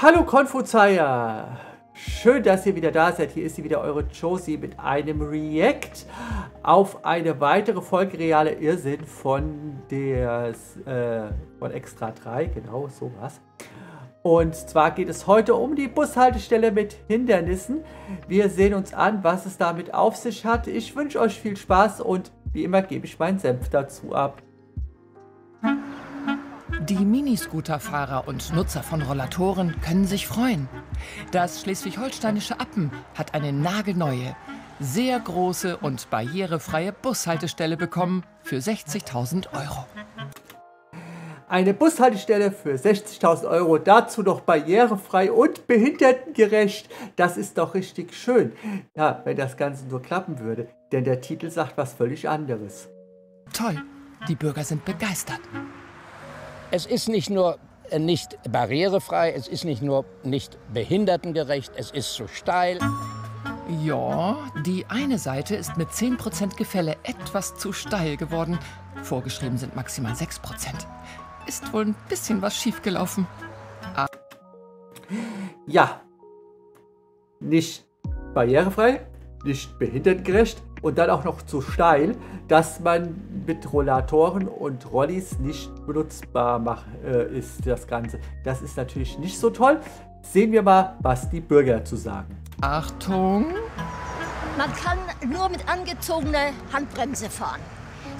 Hallo Konfuzeier! Schön, dass ihr wieder da seid. Hier ist sie wieder, eure Josie mit einem React auf eine weitere Folge Reale Irrsinn von der äh, von Extra 3, genau sowas. Und zwar geht es heute um die Bushaltestelle mit Hindernissen. Wir sehen uns an, was es damit auf sich hat. Ich wünsche euch viel Spaß und wie immer gebe ich meinen Senf dazu ab. Die Miniscooterfahrer und Nutzer von Rollatoren können sich freuen. Das schleswig-holsteinische Appen hat eine nagelneue, sehr große und barrierefreie Bushaltestelle bekommen für 60.000 Euro. Eine Bushaltestelle für 60.000 Euro, dazu noch barrierefrei und behindertengerecht. Das ist doch richtig schön. Ja, wenn das Ganze nur klappen würde, denn der Titel sagt was völlig anderes. Toll, die Bürger sind begeistert. Es ist nicht nur äh, nicht barrierefrei, es ist nicht nur nicht behindertengerecht, es ist zu steil. Ja, die eine Seite ist mit 10% Gefälle etwas zu steil geworden. Vorgeschrieben sind maximal 6%. Ist wohl ein bisschen was schiefgelaufen. Ah. Ja. Nicht barrierefrei, nicht behindertengerecht und dann auch noch zu steil, dass man mit Rollatoren und Rollis nicht benutzbar mach, äh, ist, das Ganze. Das ist natürlich nicht so toll. Sehen wir mal, was die Bürger dazu sagen. Achtung! Man kann nur mit angezogener Handbremse fahren.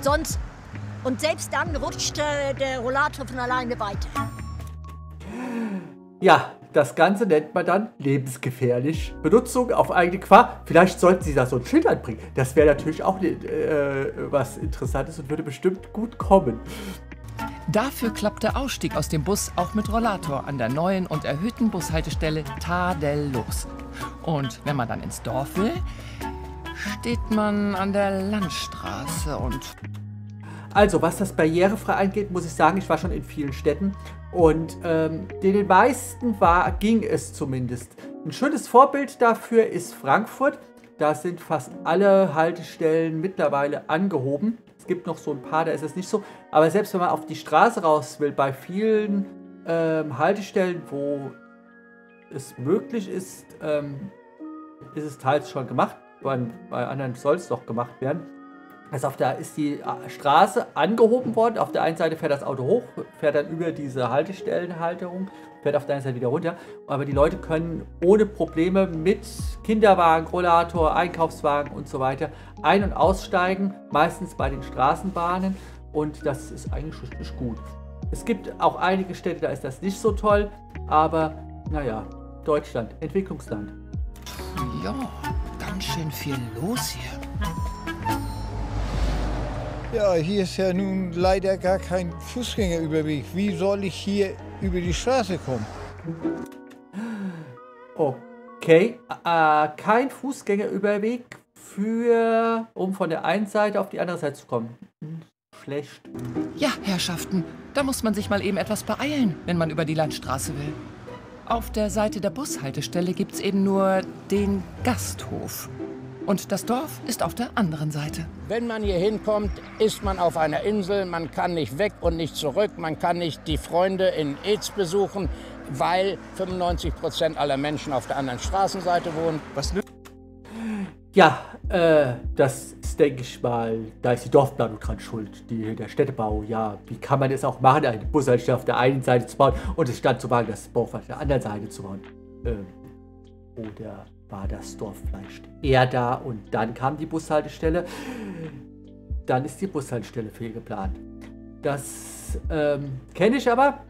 Sonst und selbst dann rutscht äh, der Rollator von alleine weiter. Ja, das Ganze nennt man dann lebensgefährlich. Benutzung auf eigene Gefahr. Vielleicht sollten Sie da so ein Schild anbringen. Das wäre natürlich auch äh, was Interessantes und würde bestimmt gut kommen. Dafür klappt der Ausstieg aus dem Bus auch mit Rollator an der neuen und erhöhten Bushaltestelle tadellos. Und wenn man dann ins Dorf will, steht man an der Landstraße und also, was das barrierefrei angeht, muss ich sagen, ich war schon in vielen Städten und ähm, den meisten war, ging es zumindest. Ein schönes Vorbild dafür ist Frankfurt. Da sind fast alle Haltestellen mittlerweile angehoben. Es gibt noch so ein paar, da ist es nicht so. Aber selbst wenn man auf die Straße raus will, bei vielen ähm, Haltestellen, wo es möglich ist, ähm, ist es teils schon gemacht. Bei, bei anderen soll es doch gemacht werden. Also auf der ist die äh, Straße angehoben worden. Auf der einen Seite fährt das Auto hoch, fährt dann über diese Haltestellenhalterung, fährt auf der einen Seite wieder runter. Aber die Leute können ohne Probleme mit Kinderwagen, Rollator, Einkaufswagen und so weiter ein- und aussteigen, meistens bei den Straßenbahnen. Und das ist eigentlich richtig gut. Es gibt auch einige Städte, da ist das nicht so toll, aber naja, Deutschland, Entwicklungsland. Ja, ganz schön viel los hier. Ja, hier ist ja nun leider gar kein Fußgängerüberweg. Wie soll ich hier über die Straße kommen? Okay, äh, kein Fußgängerüberweg für, um von der einen Seite auf die andere Seite zu kommen. Schlecht. Ja, Herrschaften, da muss man sich mal eben etwas beeilen, wenn man über die Landstraße will. Auf der Seite der Bushaltestelle gibt es eben nur den Gasthof. Und das Dorf ist auf der anderen Seite. Wenn man hier hinkommt, ist man auf einer Insel. Man kann nicht weg und nicht zurück. Man kann nicht die Freunde in Aids besuchen, weil 95 Prozent aller Menschen auf der anderen Straßenseite wohnen. Was ja, äh, das ist, denke ich mal, da ist die Dorfplanung dran schuld, die, der Städtebau. Ja, wie kann man es auch machen, eine Bushaltestelle auf der einen Seite zu bauen und es dann zu wagen, das Dorf auf der anderen Seite zu bauen? Ähm, oder war das Dorf vielleicht eher da und dann kam die Bushaltestelle. Dann ist die Bushaltestelle fehlgeplant. Das ähm, kenne ich aber.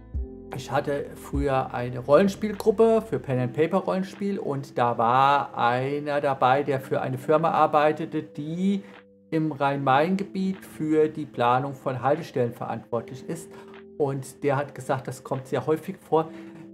Ich hatte früher eine Rollenspielgruppe für Pen and Paper Rollenspiel und da war einer dabei, der für eine Firma arbeitete, die im Rhein-Main-Gebiet für die Planung von Haltestellen verantwortlich ist. Und der hat gesagt, das kommt sehr häufig vor,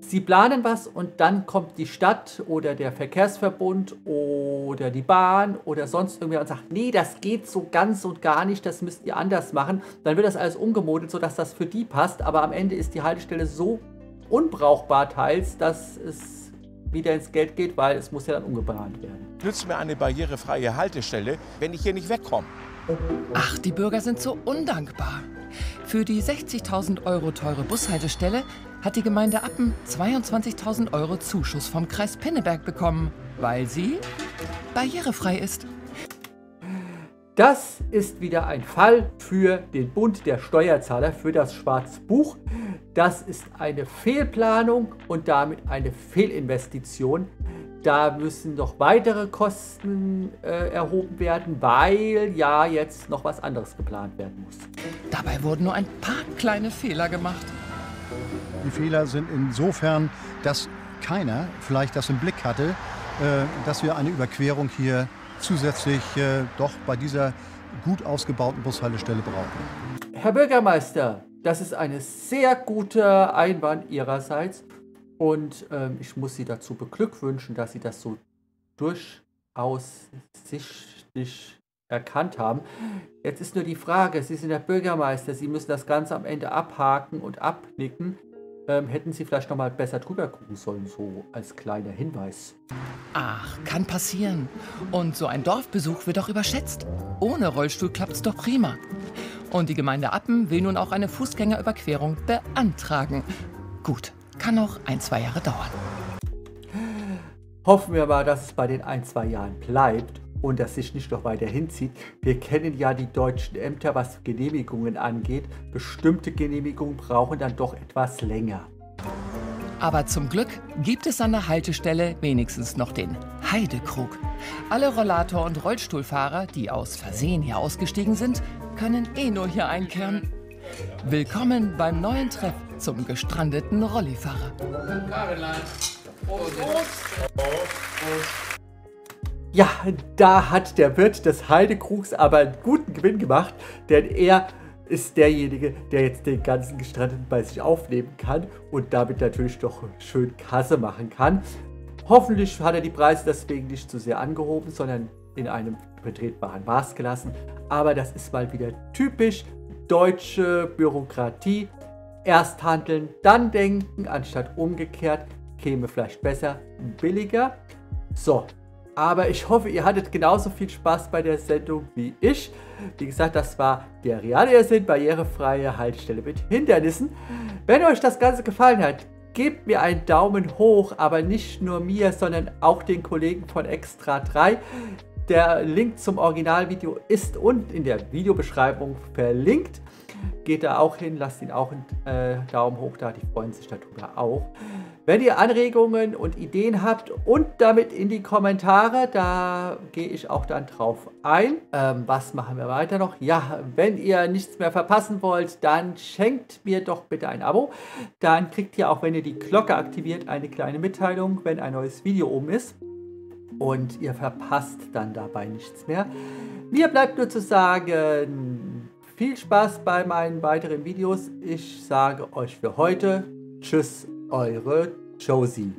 Sie planen was und dann kommt die Stadt oder der Verkehrsverbund oder die Bahn oder sonst irgendwer und sagt, nee, das geht so ganz und gar nicht, das müsst ihr anders machen. Dann wird das alles umgemodelt, sodass das für die passt, aber am Ende ist die Haltestelle so unbrauchbar teils, dass es wieder ins Geld geht, weil es muss ja dann umgebahnt werden. Nützt mir eine barrierefreie Haltestelle, wenn ich hier nicht wegkomme? Ach, die Bürger sind so undankbar. Für die 60.000 Euro teure Bushaltestelle hat die Gemeinde Appen 22.000 Euro Zuschuss vom Kreis Pinneberg bekommen, weil sie barrierefrei ist. Das ist wieder ein Fall für den Bund der Steuerzahler, für das Schwarzbuch. Das ist eine Fehlplanung und damit eine Fehlinvestition. Da müssen noch weitere Kosten äh, erhoben werden, weil ja jetzt noch was anderes geplant werden muss. Dabei wurden nur ein paar kleine Fehler gemacht. Die Fehler sind insofern, dass keiner vielleicht das im Blick hatte, äh, dass wir eine Überquerung hier zusätzlich äh, doch bei dieser gut ausgebauten Bushaltestelle brauchen. Herr Bürgermeister, das ist eine sehr gute Einwand Ihrerseits und ähm, ich muss Sie dazu beglückwünschen, dass Sie das so durchaus sichtlich erkannt haben. Jetzt ist nur die Frage, Sie sind der Bürgermeister, Sie müssen das Ganze am Ende abhaken und abnicken. Ähm, hätten Sie vielleicht noch mal besser drüber gucken sollen, so als kleiner Hinweis. Ach, kann passieren. Und so ein Dorfbesuch wird auch überschätzt. Ohne Rollstuhl klappt's doch prima. Und die Gemeinde Appen will nun auch eine Fußgängerüberquerung beantragen. Gut, kann noch ein, zwei Jahre dauern. Hoffen wir mal, dass es bei den ein, zwei Jahren bleibt und das sich nicht noch weiter hinzieht. Wir kennen ja die deutschen Ämter, was Genehmigungen angeht. Bestimmte Genehmigungen brauchen dann doch etwas länger. Aber zum Glück gibt es an der Haltestelle wenigstens noch den Heidekrug. Alle Rollator- und Rollstuhlfahrer, die aus Versehen hier ausgestiegen sind, können eh nur hier einkehren. Willkommen beim neuen Treff zum gestrandeten Rollifahrer. Ja, da hat der Wirt des Heidekrugs aber einen guten Gewinn gemacht, denn er ist derjenige, der jetzt den ganzen Gestrandeten bei sich aufnehmen kann und damit natürlich doch schön Kasse machen kann. Hoffentlich hat er die Preise deswegen nicht zu sehr angehoben, sondern in einem betretbaren Maß gelassen. Aber das ist mal wieder typisch deutsche Bürokratie. Erst handeln, dann denken, anstatt umgekehrt, käme vielleicht besser, billiger. So, aber ich hoffe, ihr hattet genauso viel Spaß bei der Sendung wie ich. Wie gesagt, das war der reale Sinn, barrierefreie Haltestelle mit Hindernissen. Wenn euch das Ganze gefallen hat, gebt mir einen Daumen hoch, aber nicht nur mir, sondern auch den Kollegen von Extra 3. Der Link zum Originalvideo ist unten in der Videobeschreibung verlinkt. Geht da auch hin, lasst ihn auch einen äh, Daumen hoch da, die freuen sich darüber auch. Wenn ihr Anregungen und Ideen habt und damit in die Kommentare, da gehe ich auch dann drauf ein. Ähm, was machen wir weiter noch? Ja, wenn ihr nichts mehr verpassen wollt, dann schenkt mir doch bitte ein Abo. Dann kriegt ihr auch, wenn ihr die Glocke aktiviert, eine kleine Mitteilung, wenn ein neues Video oben ist. Und ihr verpasst dann dabei nichts mehr. Mir bleibt nur zu sagen, viel Spaß bei meinen weiteren Videos. Ich sage euch für heute Tschüss eure Josie.